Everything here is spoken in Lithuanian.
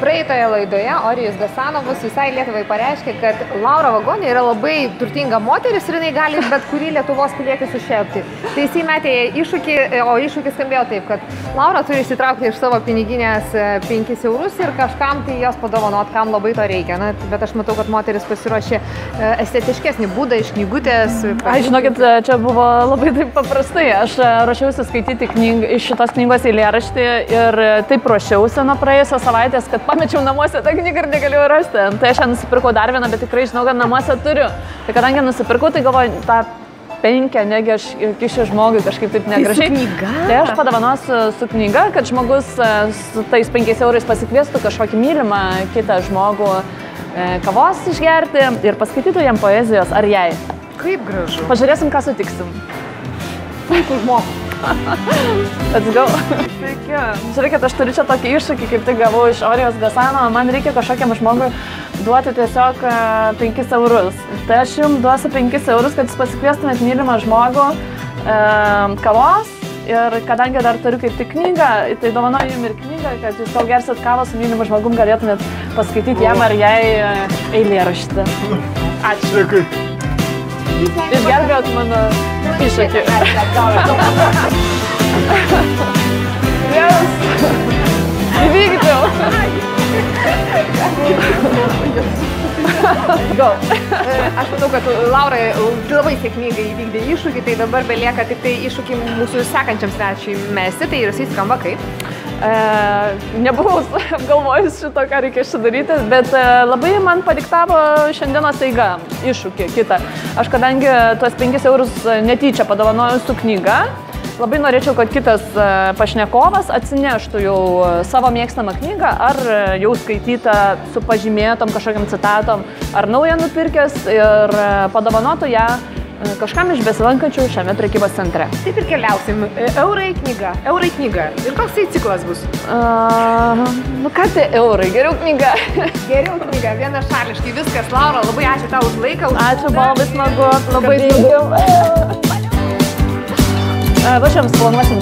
Praeitoje laidoje Orijus Gasanovas visai Lietuvai pareiškė, kad Laura Vagonė yra labai turtinga moteris ir jinai gali bet kurį Lietuvos pilietį sušepti. Tai jisai metė iššūkį, o iššūkis skambėjo taip, kad Laura turi įsitraukti iš savo piniginės 5 eurus ir kažkam tai jos padovanot, kam labai to reikia. Na, bet aš matau, kad moteris pasiruošė e, estetiškesnį būdą iš knygutės. Ai, žinokit, čia buvo labai taip paprastai. Aš e, ruošiausi skaityti knyg, iš šitos knygos eilėraštį ir taip ruošiausi nuo praėjusios savaitės, kad pamečiau namuose tą knygą ir negalėjau rasti. Tai aš ją nusipirkau dar vieną, bet tikrai žinau, kad namuose turiu. Tai kadangi nusipirkau, tai galvoju, tą penkę, negi aš kišiu žmogui kažkaip taip negražiai. Tai knyga? Tai aš padovanosiu su knyga, kad žmogus e, su tais penkiais eurais pasikviestų kažkokį mylimą kitą žmogų e, kavos išgerti ir paskaitytų jam poezijos ar jai. Kaip gražu. Pažiūrėsim, ką sutiksim. Puikų žmogų. Let's go. Sveiki. Žiūrėkit, aš turiu čia tokį iššūkį, kaip tik gavau iš Orijos Gasano. Man reikia kažkokiam žmogui duoti tiesiog 5 eurus. Tai aš jums duosiu 5 eurus, kad jūs pasikviestumėt mylimą žmogų e, kavos. Ir kadangi dar turiu kaip tik knygą, tai dovanoju jums ir knygą, kad jūs kol gersit kavą su mylimu žmogum galėtumėt paskaityti jam ar jai eilėraštį. Ačiū. Dėkui. Išgelbėjot mano iššūkį. Yes. Įvykdžiau. Go. Aš manau, kad Laura labai sėkmingai įvykdė iššūkį, tai dabar belieka tik tai iššūkį mūsų sekančiam svečiui mesti, tai ir jisai skamba kaip. E, nebuvau apgalvojus šito, ką reikia daryti, bet e, labai man padiktavo šiandienos eiga iššūkį kitą. Aš kadangi tuos 5 eurus netyčia padovanojau su knyga, Labai norėčiau, kad kitas e, pašnekovas atsineštų jau savo mėgstamą knygą, ar e, jau skaitytą su pažymėtom kažkokiam citatom, ar naują nupirkęs ir e, padovanotų ją kažkam iš besilankančių šiame prekybos centre. Taip ir keliausim. Eurai knyga. Eurai knyga. Ir koks tai ciklas bus? Uh, nu ką tai eurai, geriau knyga. Geriau knyga, vienašališkai viskas. Laura, labai ačiū tau už laiką. Už ačiū, buvo labai smagu. Labai Э, в общем, склон вас не